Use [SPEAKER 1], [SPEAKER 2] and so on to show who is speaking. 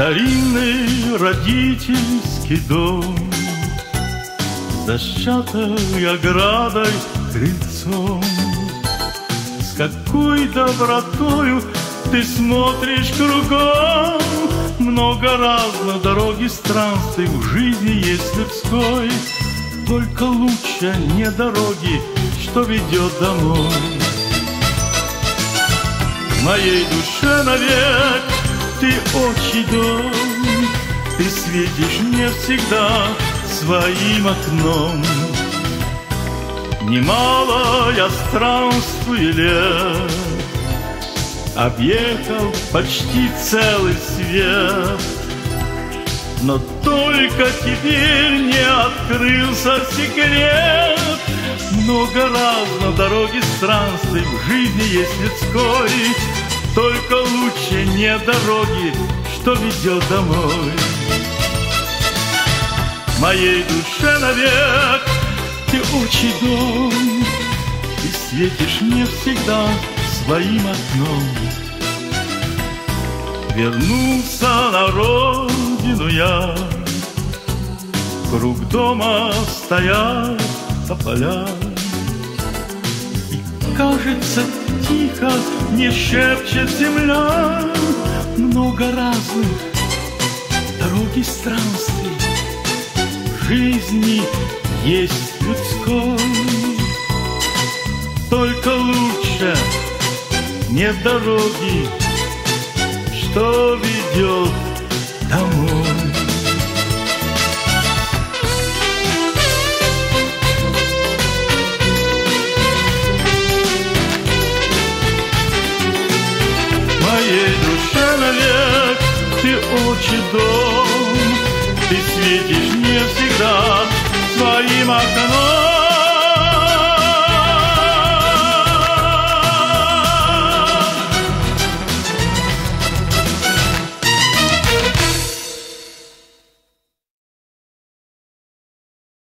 [SPEAKER 1] Старинный родительский дом. Зашатой оградой крыльцом. С какой добротою ты смотришь кругом? Много раз на дороге странствий В жизни есть людской. Только лучше не дороги, что ведет домой. Моей душе навек ты очи дом. Ты светишь мне всегда своим окном. Немало я странствую лет Объехал почти целый свет. Но только теперь не открылся секрет. Много раз на дороге странствий В жизни есть людской Только лучше не дороги, что ведет домой Моей душе навек ты очи дом И светишь мне всегда своим окном. Вернулся на родину я, Круг дома стоят тополя. И кажется тихо, не шепчет земля. Много разных дороги странствий Жизни есть людской. Только лучше нет дороги, очи дом, Ты светишь мне всегда своим окном.